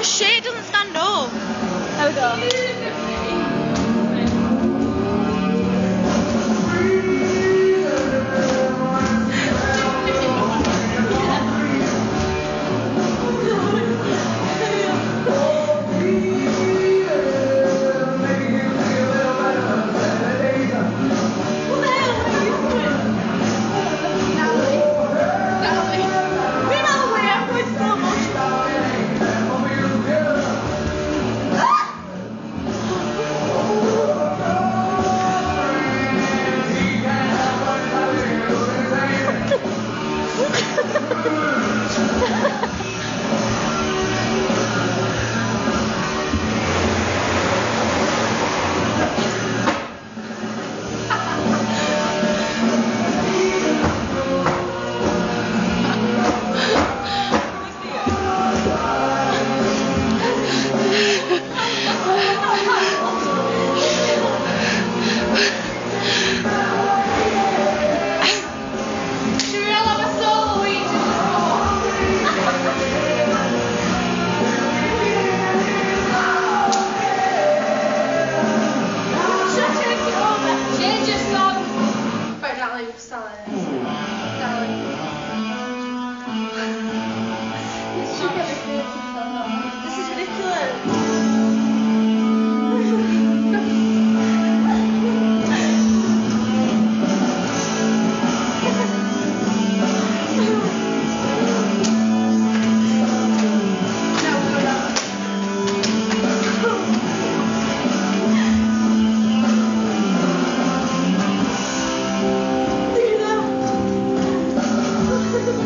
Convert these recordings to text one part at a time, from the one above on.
Oh shit, it doesn't stand up. There we go. powstałe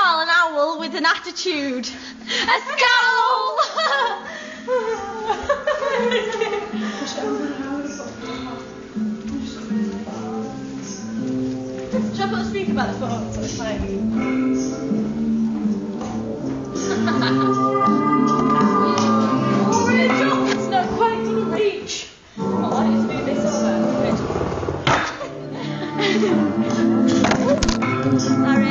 call an owl with an attitude? A scowl! Should I put a speaker back the so it's like... oh, it's up. It's not quite gonna reach. I'll have to do this over. Sorry.